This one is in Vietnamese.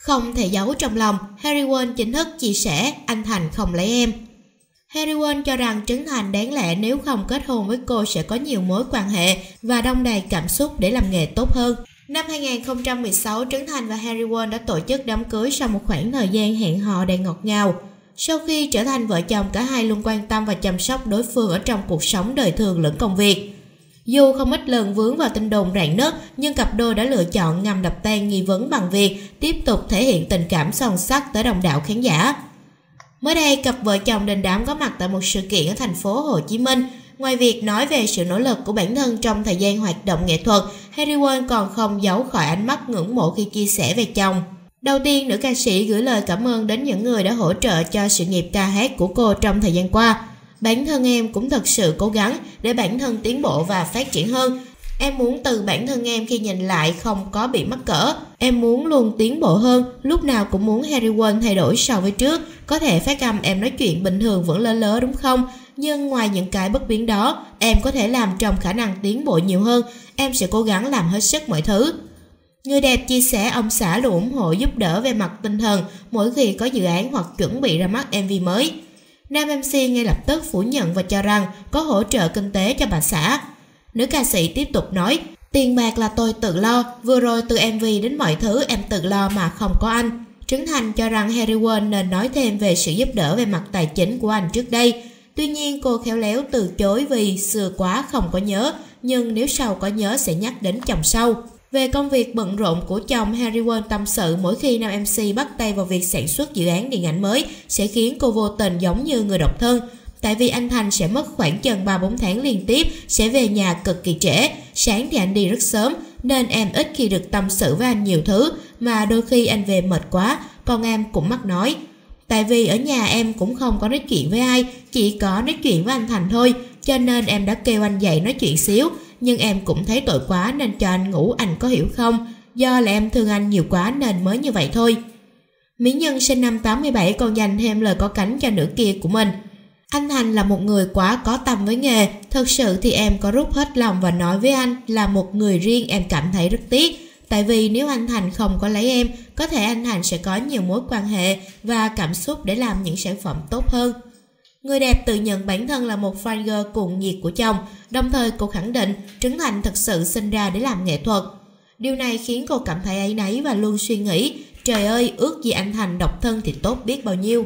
Không thể giấu trong lòng, Harry Won chính thức chia sẻ anh Thành không lấy em. Harry Won cho rằng Trấn Thành đáng lẽ nếu không kết hôn với cô sẽ có nhiều mối quan hệ và đông đầy cảm xúc để làm nghề tốt hơn. Năm 2016, Trấn Thành và Harry Won đã tổ chức đám cưới sau một khoảng thời gian hẹn hò đầy ngọt ngào. Sau khi trở thành vợ chồng, cả hai luôn quan tâm và chăm sóc đối phương ở trong cuộc sống đời thường lẫn công việc. Dù không ít lần vướng vào tin đồn rạn nứt, nhưng cặp đôi đã lựa chọn ngầm đập tan nghi vấn bằng việc tiếp tục thể hiện tình cảm son sắc tới đồng đạo khán giả. Mới đây, cặp vợ chồng đình đám có mặt tại một sự kiện ở thành phố Hồ Chí Minh. Ngoài việc nói về sự nỗ lực của bản thân trong thời gian hoạt động nghệ thuật, Harry Won còn không giấu khỏi ánh mắt ngưỡng mộ khi chia sẻ về chồng. Đầu tiên, nữ ca sĩ gửi lời cảm ơn đến những người đã hỗ trợ cho sự nghiệp ca hát của cô trong thời gian qua. Bản thân em cũng thật sự cố gắng để bản thân tiến bộ và phát triển hơn. Em muốn từ bản thân em khi nhìn lại không có bị mắc cỡ. Em muốn luôn tiến bộ hơn, lúc nào cũng muốn Harry Won thay đổi so với trước. Có thể phát âm em nói chuyện bình thường vẫn lơ lớ đúng không? Nhưng ngoài những cái bất biến đó, em có thể làm trong khả năng tiến bộ nhiều hơn. Em sẽ cố gắng làm hết sức mọi thứ. Người đẹp chia sẻ ông xã luôn ủng hộ giúp đỡ về mặt tinh thần mỗi khi có dự án hoặc chuẩn bị ra mắt MV mới. Nam MC ngay lập tức phủ nhận và cho rằng có hỗ trợ kinh tế cho bà xã. Nữ ca sĩ tiếp tục nói, tiền bạc là tôi tự lo, vừa rồi từ MV đến mọi thứ em tự lo mà không có anh. Trấn Thành cho rằng Harry Won nên nói thêm về sự giúp đỡ về mặt tài chính của anh trước đây. Tuy nhiên cô khéo léo từ chối vì xưa quá không có nhớ, nhưng nếu sau có nhớ sẽ nhắc đến chồng sau. Về công việc bận rộn của chồng, Harry Won tâm sự mỗi khi nam MC bắt tay vào việc sản xuất dự án điện ảnh mới sẽ khiến cô vô tình giống như người độc thân. Tại vì anh Thành sẽ mất khoảng chừng 3-4 tháng liên tiếp, sẽ về nhà cực kỳ trễ, sáng thì anh đi rất sớm, nên em ít khi được tâm sự với anh nhiều thứ, mà đôi khi anh về mệt quá, con em cũng mắc nói. Tại vì ở nhà em cũng không có nói chuyện với ai, chỉ có nói chuyện với anh Thành thôi, cho nên em đã kêu anh dậy nói chuyện xíu, nhưng em cũng thấy tội quá nên cho anh ngủ anh có hiểu không? Do là em thương anh nhiều quá nên mới như vậy thôi. Mỹ Nhân sinh năm 87 còn dành thêm lời có cánh cho nữ kia của mình. Anh Thành là một người quá có tâm với nghề, thật sự thì em có rút hết lòng và nói với anh là một người riêng em cảm thấy rất tiếc. Tại vì nếu anh Thành không có lấy em, có thể anh Thành sẽ có nhiều mối quan hệ và cảm xúc để làm những sản phẩm tốt hơn. Người đẹp tự nhận bản thân là một fan girl cuồng nhiệt của chồng, đồng thời cô khẳng định Trấn Thành thật sự sinh ra để làm nghệ thuật. Điều này khiến cô cảm thấy áy náy và luôn suy nghĩ, trời ơi, ước gì anh Thành độc thân thì tốt biết bao nhiêu.